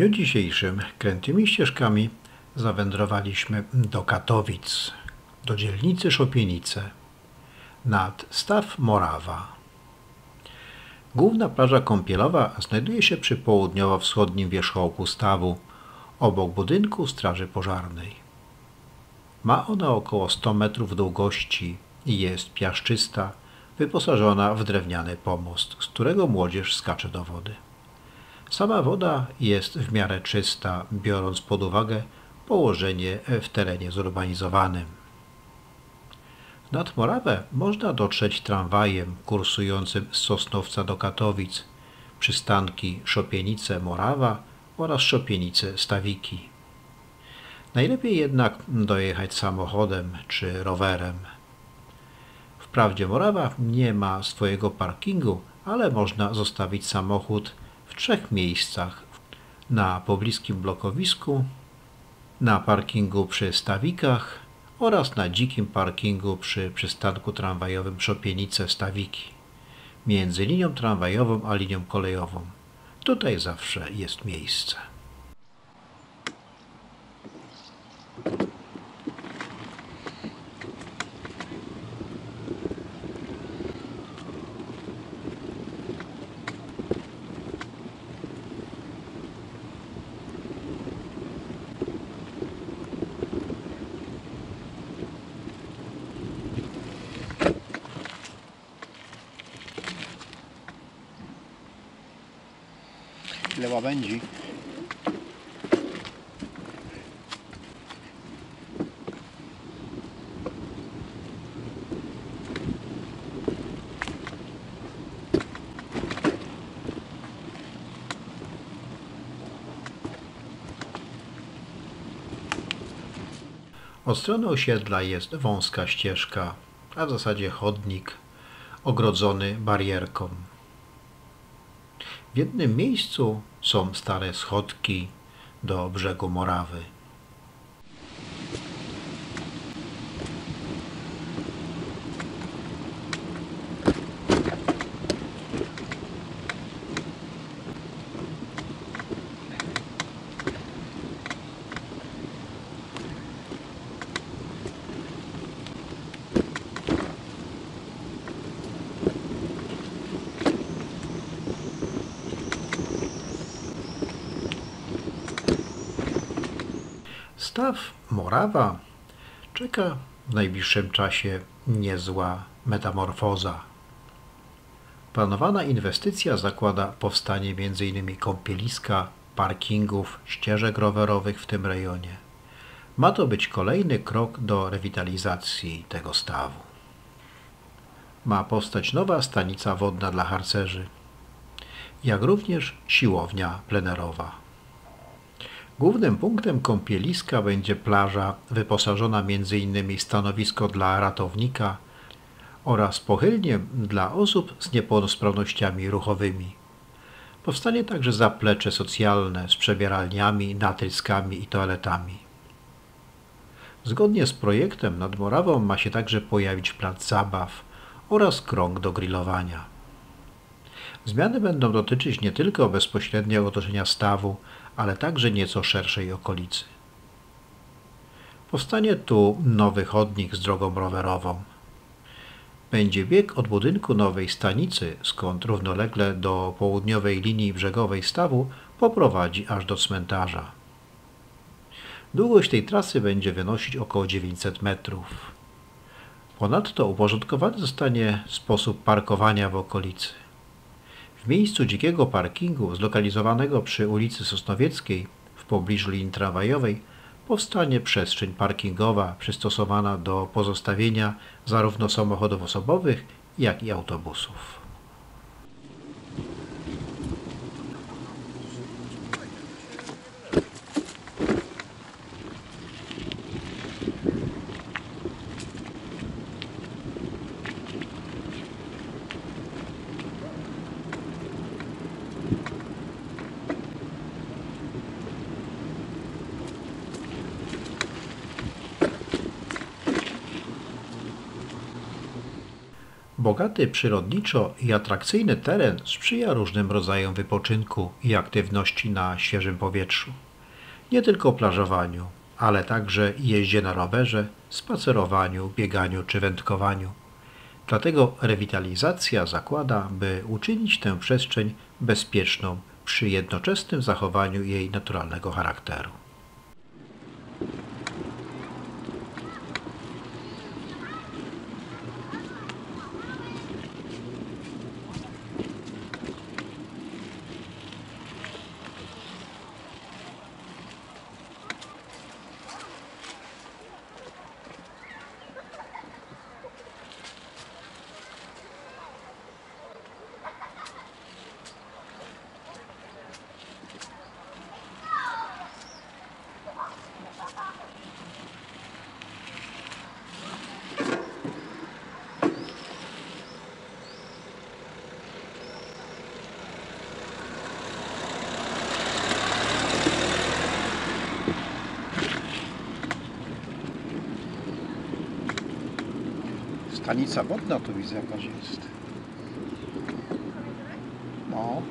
dniu dzisiejszym krętymi ścieżkami zawędrowaliśmy do Katowic, do dzielnicy Szopienice, nad Staw Morawa. Główna plaża kąpielowa znajduje się przy południowo-wschodnim wierzchołku stawu, obok budynku Straży Pożarnej. Ma ona około 100 metrów długości i jest piaszczysta, wyposażona w drewniany pomost, z którego młodzież skacze do wody. Sama woda jest w miarę czysta, biorąc pod uwagę położenie w terenie zurbanizowanym. Nad Morawę można dotrzeć tramwajem kursującym z Sosnowca do Katowic, przystanki Szopienice Morawa oraz Szopienice Stawiki. Najlepiej jednak dojechać samochodem czy rowerem. Wprawdzie Morawa nie ma swojego parkingu, ale można zostawić samochód trzech miejscach. Na pobliskim blokowisku, na parkingu przy Stawikach oraz na dzikim parkingu przy przystanku tramwajowym Szopienice Stawiki między linią tramwajową a linią kolejową. Tutaj zawsze jest miejsce. Łabędzi? Od strony osiedla jest wąska ścieżka, a w zasadzie chodnik ogrodzony barierką. W jednym miejscu są stare schodki do brzegu Morawy. Staw Morawa czeka w najbliższym czasie niezła metamorfoza. Planowana inwestycja zakłada powstanie m.in. kąpieliska, parkingów, ścieżek rowerowych w tym rejonie. Ma to być kolejny krok do rewitalizacji tego stawu. Ma powstać nowa stanica wodna dla harcerzy, jak również siłownia plenerowa. Głównym punktem kąpieliska będzie plaża wyposażona m.in. w stanowisko dla ratownika oraz pochylnie dla osób z niepełnosprawnościami ruchowymi. Powstanie także zaplecze socjalne z przebieralniami, natryskami i toaletami. Zgodnie z projektem nad Morawą ma się także pojawić plac zabaw oraz krąg do grillowania. Zmiany będą dotyczyć nie tylko bezpośredniego otoczenia stawu, ale także nieco szerszej okolicy. Powstanie tu nowy chodnik z drogą rowerową. Będzie bieg od budynku nowej stanicy, skąd równolegle do południowej linii brzegowej stawu poprowadzi aż do cmentarza. Długość tej trasy będzie wynosić około 900 metrów. Ponadto uporządkowany zostanie sposób parkowania w okolicy. W miejscu dzikiego parkingu zlokalizowanego przy ulicy Sosnowieckiej w pobliżu linii tramwajowej powstanie przestrzeń parkingowa przystosowana do pozostawienia zarówno samochodów osobowych, jak i autobusów. Bogaty przyrodniczo i atrakcyjny teren sprzyja różnym rodzajom wypoczynku i aktywności na świeżym powietrzu. Nie tylko plażowaniu, ale także jeździe na rowerze, spacerowaniu, bieganiu czy wędkowaniu. Dlatego rewitalizacja zakłada, by uczynić tę przestrzeń bezpieczną przy jednoczesnym zachowaniu jej naturalnego charakteru. Stanica wodna tu widzę jakaś jest. No.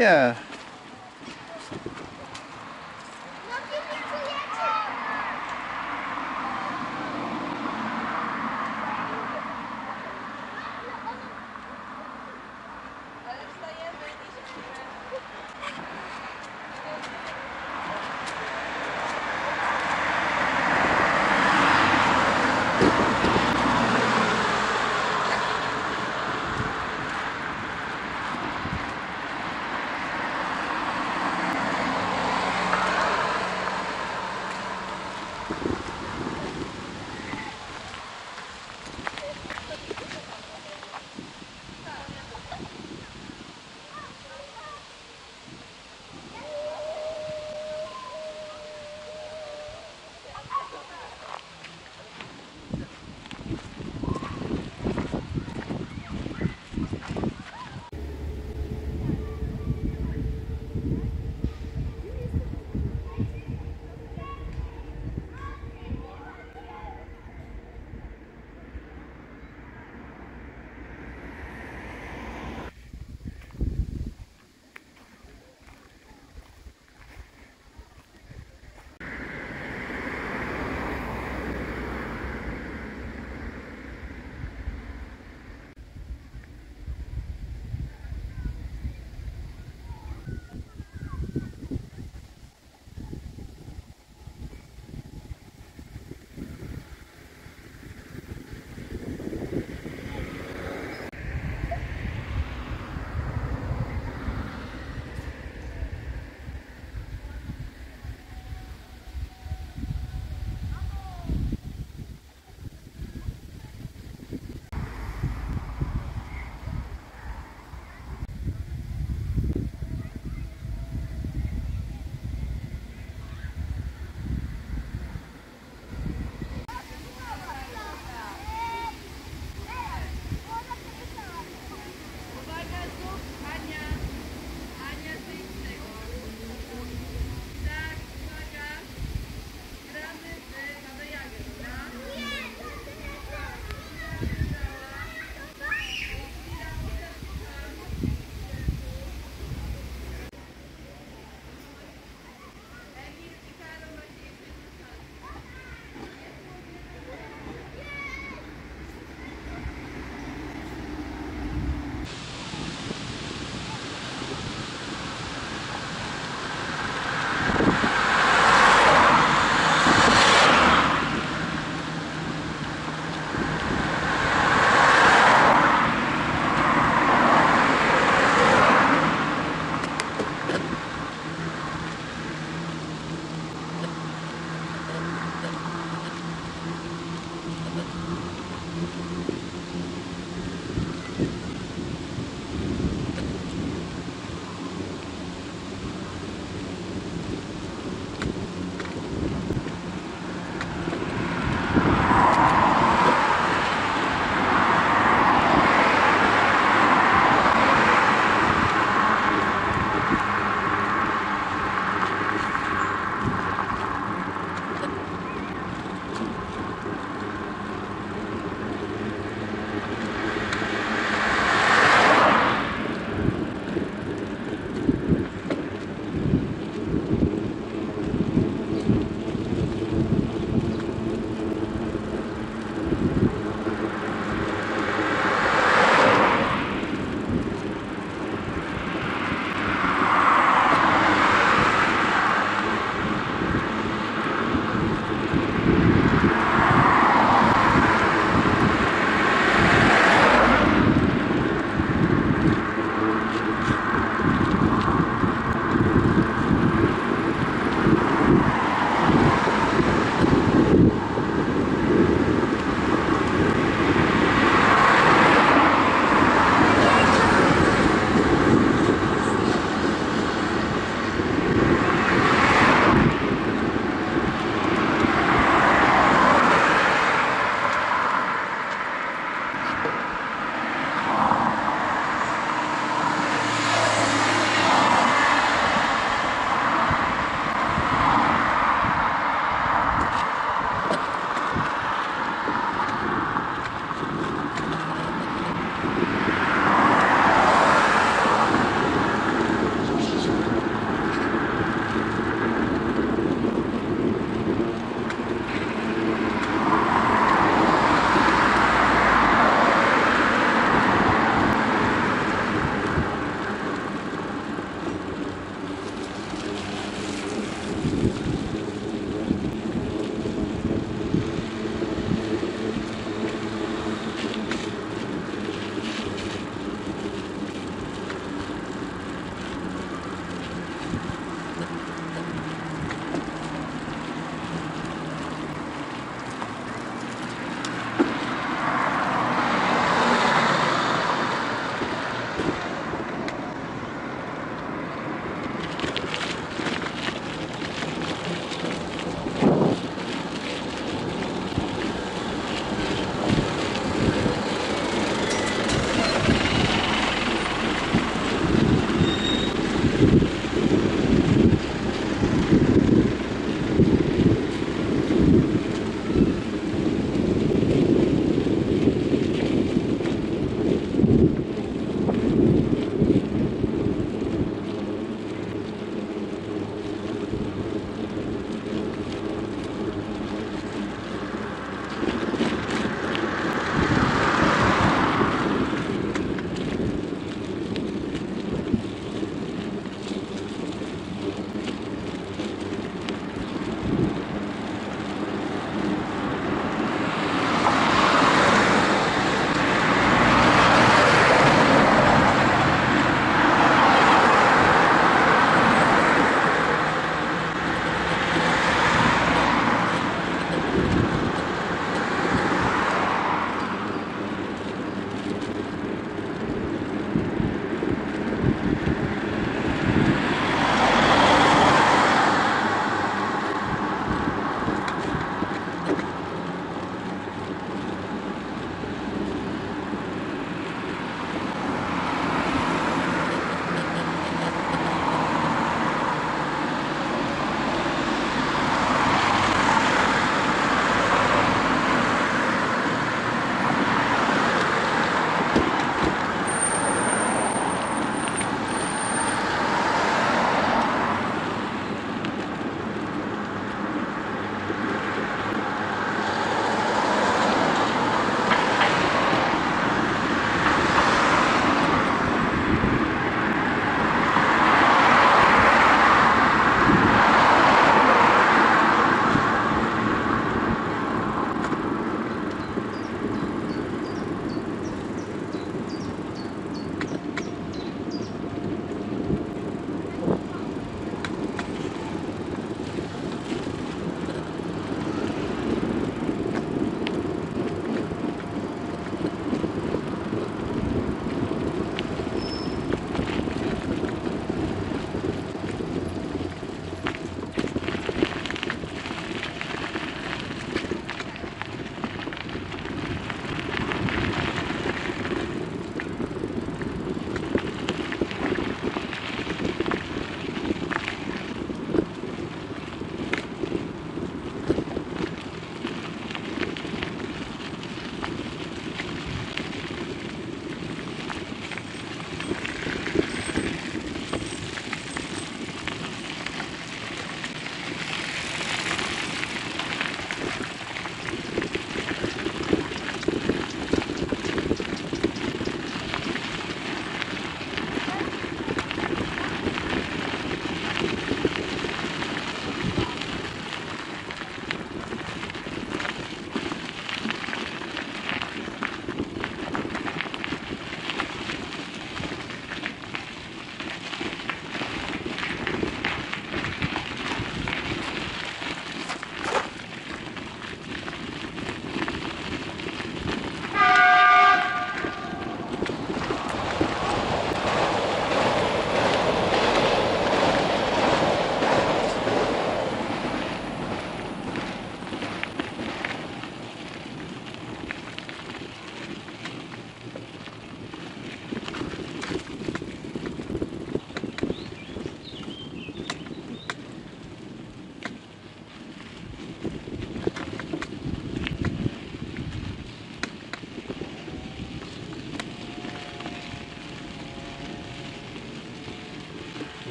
Nie.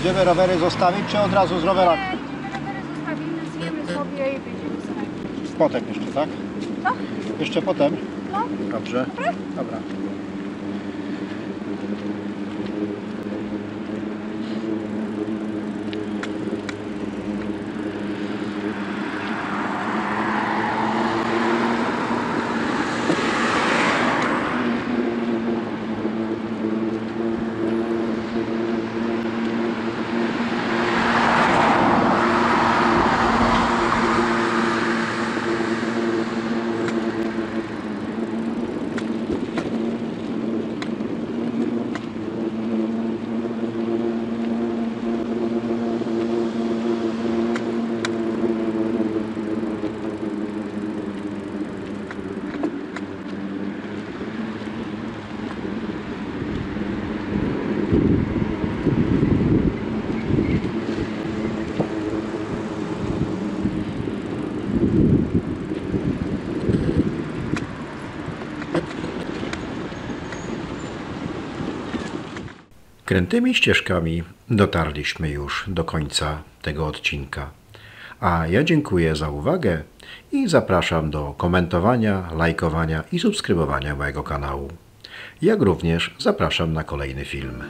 Idziemy rowery zostawić, czy od razu z rowerami? Nie, rowery zostawimy, zjemy sobie i będziemy sobie. Potem jeszcze, tak? Co? Jeszcze potem? No. Dobrze. Dobra. Krętymi ścieżkami dotarliśmy już do końca tego odcinka. A ja dziękuję za uwagę i zapraszam do komentowania, lajkowania i subskrybowania mojego kanału. Jak również zapraszam na kolejny film.